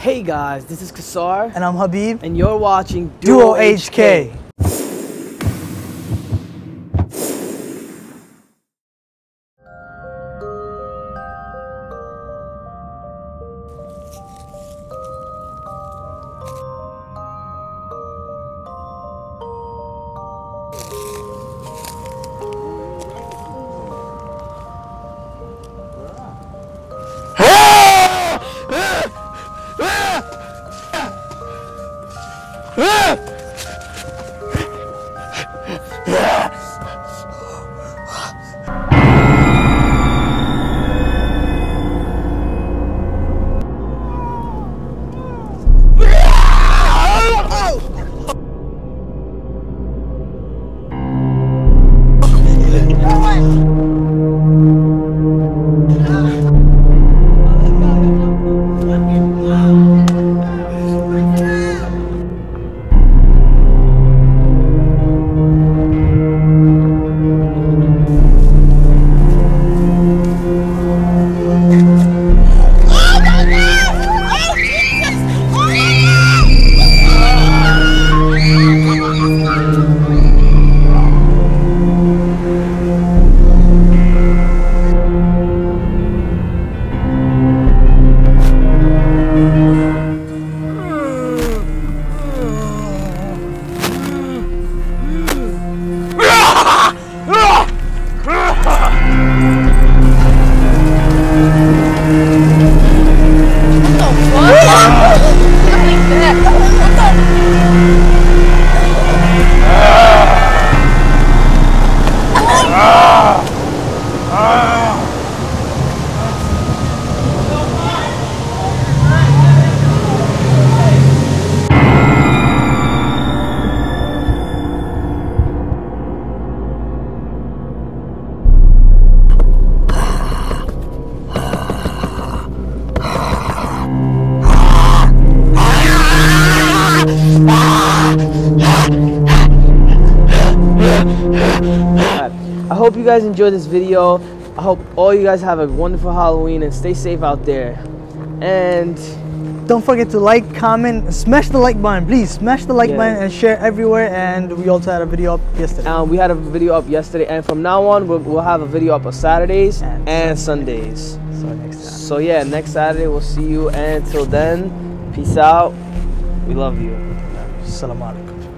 Hey guys, this is Kawsar, And I'm Habib. and you're watching Duo HK. Away! Hope you guys enjoyed this video. I hope all you guys have a wonderful Halloween and stay safe out there. And Don't forget to like, comment, smash the like button. Please smash the like Yeah. button and share everywhere. And we also had a video up yesterday. um, we had a video up yesterday, and from now on, we'll, we'll have a video up on Saturdays And and Sundays. so next time. So yeah, next Saturday we'll see you. And until then, peace out. We love you. Salam alaikum.